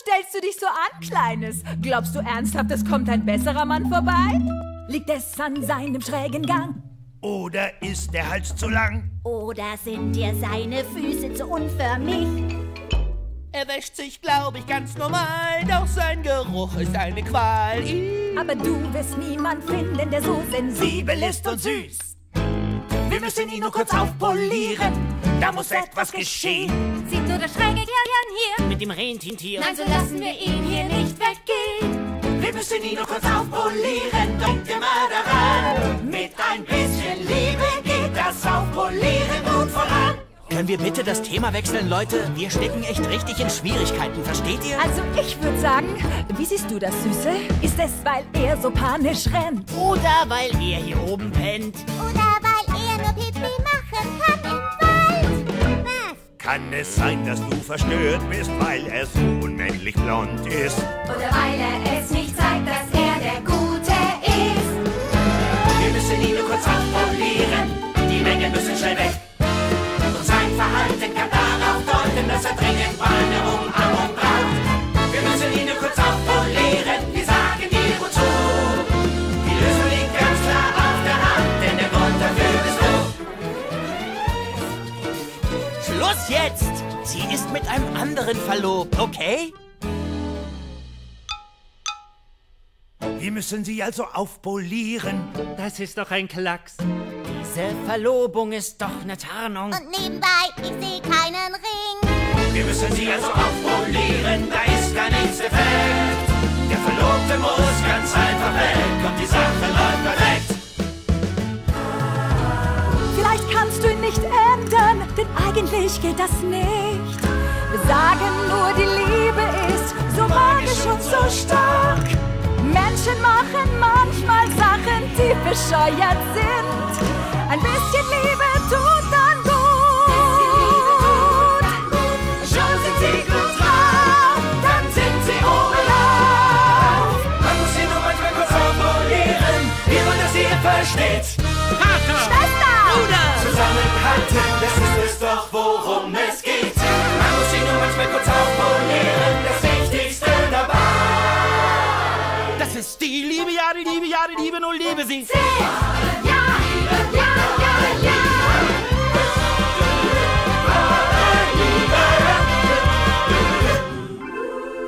stellst du dich so an, Kleines? Glaubst du ernsthaft, es kommt ein besserer Mann vorbei? Liegt es an seinem schrägen Gang? Oder ist der Hals zu lang? Oder sind dir seine Füße zu unförmig? Er wäscht sich, glaub ich, ganz normal, doch sein Geruch ist eine Qual. Ih. Aber du wirst niemand finden, der so sensibel ist und süß. Wir müssen ihn nur kurz aufpolieren, da muss etwas geschehen. Sieht nur das schräge hier? Mit dem Rentier. Nein, so lassen wir ihn hier nicht weggehen. Wir müssen ihn nur kurz aufpolieren, denkt immer daran. Mit ein bisschen Liebe geht das Aufpolieren gut voran. Können wir bitte das Thema wechseln, Leute? Wir stecken echt richtig in Schwierigkeiten, versteht ihr? Also ich würde sagen, wie siehst du das, Süße? Ist es, weil er so panisch rennt? Oder weil er hier oben Kann es sein, dass du verstört bist, weil er so unmännlich blond ist? Oder weil er es nicht Schluss jetzt! Sie ist mit einem anderen verlobt, okay? Wir müssen sie also aufpolieren. Das ist doch ein Klacks. Diese Verlobung ist doch eine Tarnung. Und nebenbei, ich sehe keinen Ring. Wir müssen sie also aufpolieren, da ist gar nichts defekt. Der Verlobte muss ganz einfach weg eigentlich geht das nicht. Wir sagen nur, die Liebe ist so magisch und so stark. Menschen machen manchmal Sachen, die bescheuert sind. Ein bisschen Liebe Liebe, ja, die Liebe, ja, die Liebe, nur Liebe sie.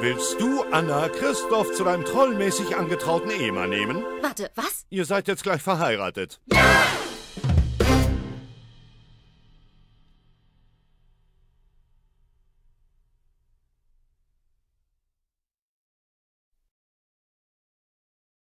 Willst du, Anna, Christoph zu deinem trollmäßig angetrauten Ehemann nehmen? Warte, was? Ihr seid jetzt gleich verheiratet. Ja!